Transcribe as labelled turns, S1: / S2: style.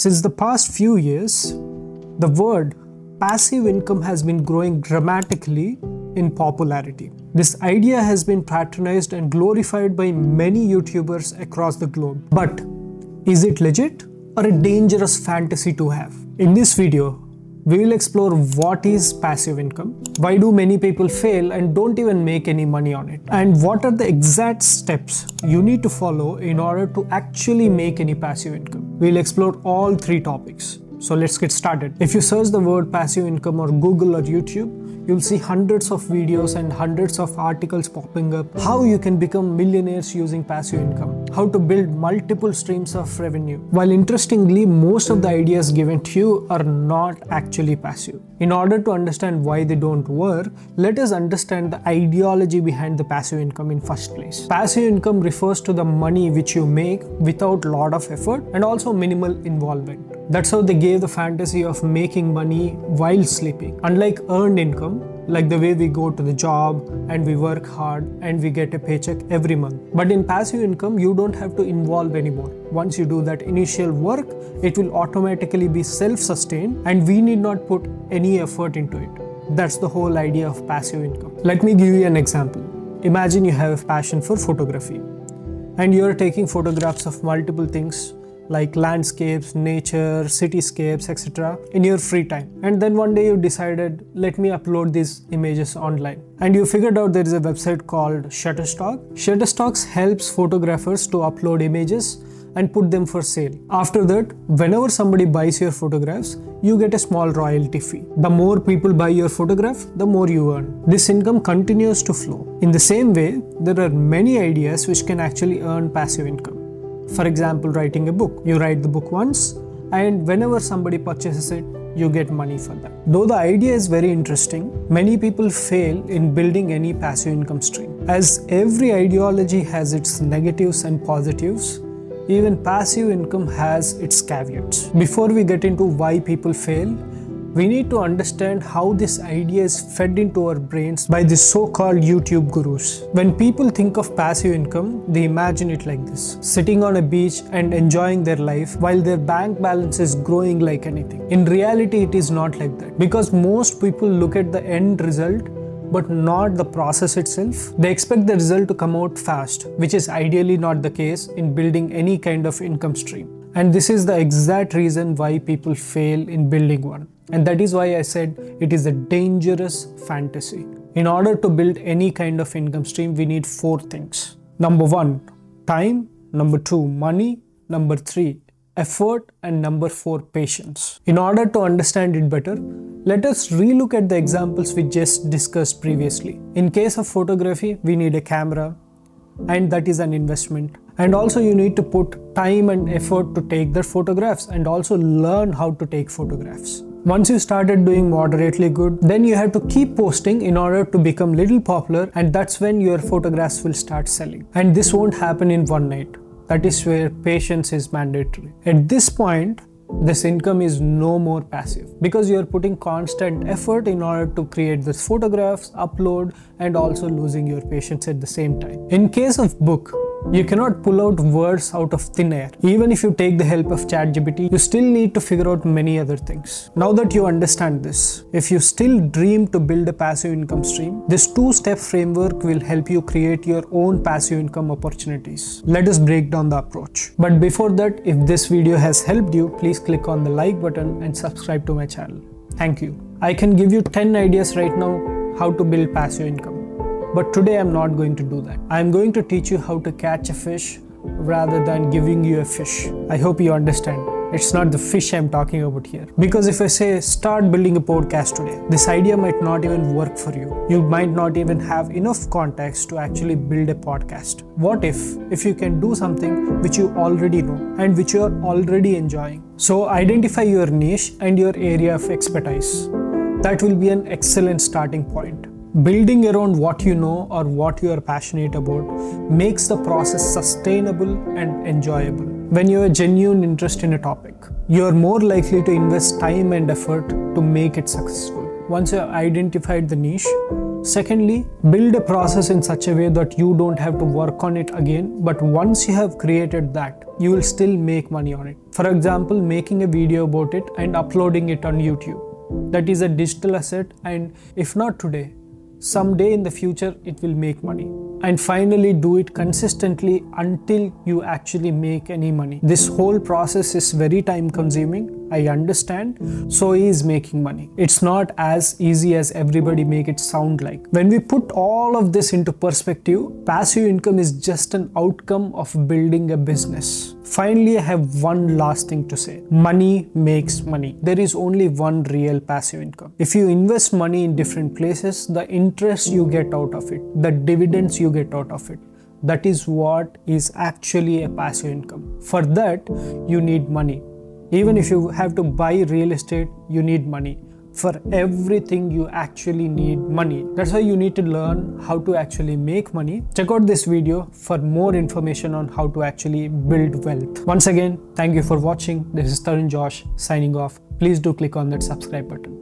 S1: Since the past few years, the word passive income has been growing dramatically in popularity. This idea has been patronized and glorified by many YouTubers across the globe. But is it legit or a dangerous fantasy to have? In this video, we will explore what is passive income, why do many people fail and don't even make any money on it, and what are the exact steps you need to follow in order to actually make any passive income. We'll explore all three topics. So let's get started. If you search the word passive income or Google or YouTube, you'll see hundreds of videos and hundreds of articles popping up how you can become millionaires using passive income how to build multiple streams of revenue. While interestingly most of the ideas given to you are not actually passive. In order to understand why they don't work let us understand the ideology behind the passive income in first place. Passive income refers to the money which you make without lot of effort and also minimal involvement that's how they gave the fantasy of making money while sleeping. Unlike earned income, like the way we go to the job and we work hard and we get a paycheck every month. But in passive income, you don't have to involve anymore. Once you do that initial work, it will automatically be self sustained and we need not put any effort into it. That's the whole idea of passive income. Let me give you an example. Imagine you have a passion for photography and you're taking photographs of multiple things like landscapes, nature, cityscapes, etc. in your free time. And then one day you decided, let me upload these images online. And you figured out there is a website called Shutterstock. Shutterstock helps photographers to upload images and put them for sale. After that, whenever somebody buys your photographs, you get a small royalty fee. The more people buy your photograph, the more you earn. This income continues to flow. In the same way, there are many ideas which can actually earn passive income. For example, writing a book. You write the book once, and whenever somebody purchases it, you get money for that. Though the idea is very interesting, many people fail in building any passive income stream. As every ideology has its negatives and positives, even passive income has its caveats. Before we get into why people fail, we need to understand how this idea is fed into our brains by the so-called YouTube gurus. When people think of passive income, they imagine it like this. Sitting on a beach and enjoying their life while their bank balance is growing like anything. In reality, it is not like that. Because most people look at the end result but not the process itself. They expect the result to come out fast, which is ideally not the case in building any kind of income stream. And this is the exact reason why people fail in building one. And that is why I said it is a dangerous fantasy. In order to build any kind of income stream, we need four things. Number one, time. Number two, money. Number three, effort. And number four, patience. In order to understand it better, let us relook at the examples we just discussed previously. In case of photography, we need a camera, and that is an investment. And also, you need to put time and effort to take the photographs and also learn how to take photographs. Once you started doing moderately good, then you have to keep posting in order to become little popular and that's when your photographs will start selling. And this won't happen in one night. That is where patience is mandatory. At this point, this income is no more passive because you are putting constant effort in order to create these photographs, upload, and also losing your patience at the same time. In case of book, you cannot pull out words out of thin air. Even if you take the help of ChatGPT, you still need to figure out many other things. Now that you understand this, if you still dream to build a passive income stream, this two-step framework will help you create your own passive income opportunities. Let us break down the approach. But before that, if this video has helped you, please click on the like button and subscribe to my channel. Thank you. I can give you 10 ideas right now how to build passive income. But today I'm not going to do that. I'm going to teach you how to catch a fish rather than giving you a fish. I hope you understand. It's not the fish I'm talking about here. Because if I say start building a podcast today, this idea might not even work for you. You might not even have enough context to actually build a podcast. What if if you can do something which you already know and which you are already enjoying? So identify your niche and your area of expertise. That will be an excellent starting point. Building around what you know or what you are passionate about makes the process sustainable and enjoyable. When you have a genuine interest in a topic, you are more likely to invest time and effort to make it successful. Once you have identified the niche, Secondly, build a process in such a way that you don't have to work on it again, but once you have created that, you will still make money on it. For example, making a video about it and uploading it on YouTube. That is a digital asset, and if not today, someday in the future it will make money and finally do it consistently until you actually make any money this whole process is very time consuming i understand so is making money it's not as easy as everybody make it sound like when we put all of this into perspective passive income is just an outcome of building a business Finally, I have one last thing to say. Money makes money. There is only one real passive income. If you invest money in different places, the interest you get out of it, the dividends you get out of it, that is what is actually a passive income. For that, you need money. Even if you have to buy real estate, you need money. For everything you actually need money. That's why you need to learn how to actually make money. Check out this video for more information on how to actually build wealth. Once again thank you for watching. This is Tharun Josh signing off. Please do click on that subscribe button